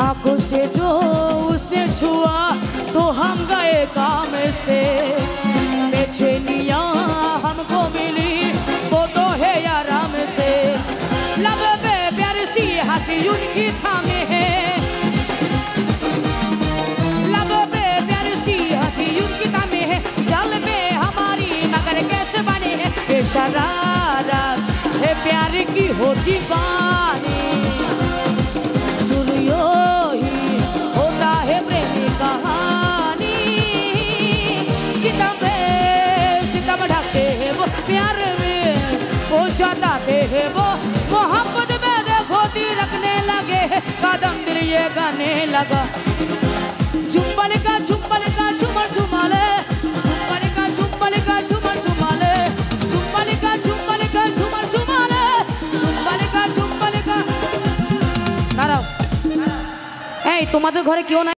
आँखों से जो उसने छुआ तो हम गए काम से। प्यार की होती बानी दुनिया ही होता है प्रेम कहानी सितम सितम ढकते हैं वो प्यार में वो जताते हैं वो दिल ये गाने लगा झुम्बल का झुम्बल का झुमर झुमाले झुम्बल का झुम्बल का झुमर झुमाले झुम्बल का झुम्बल का झुमर झुमाले झुम्बल का झुम्बल का দাঁড়াও এই তোমাদের ঘরে কেউ নাই